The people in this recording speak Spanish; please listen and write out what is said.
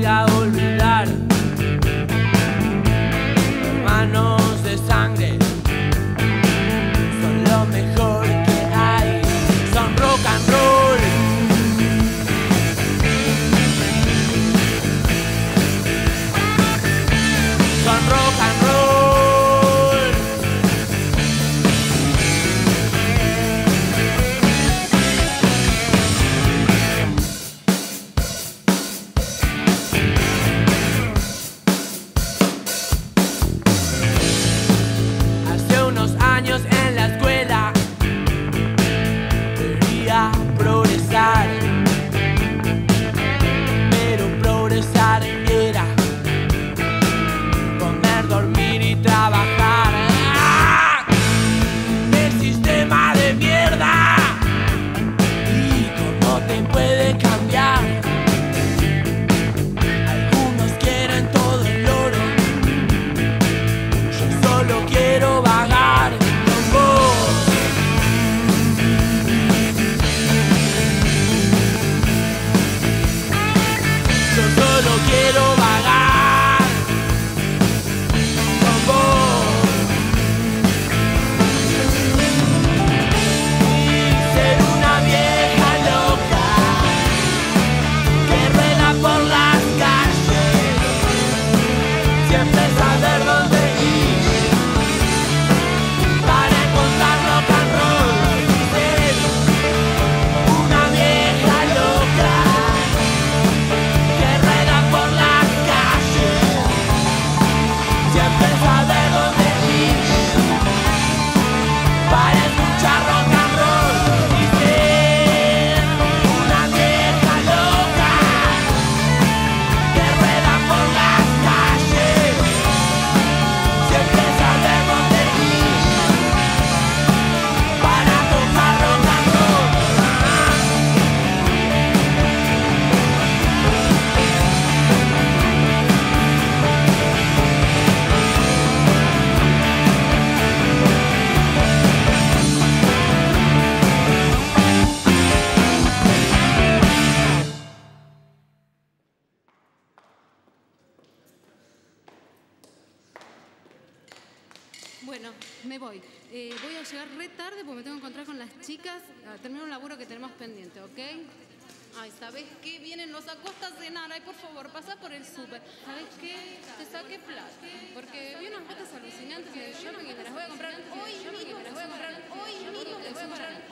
ya Bueno, me voy. Eh, voy a llegar re tarde porque me tengo que encontrar con las chicas. a terminar un laburo que tenemos pendiente, ¿ok? Ay, ¿sabes qué? Vienen los acostas a cenar. Ay, por favor, pasa por el súper. ¿Sabes qué? Te saqué plata. Porque vi unas fotos alucinantes que yo no me las voy a comprar hoy mismo. Las voy a comprar hoy mismo. Las voy a comprar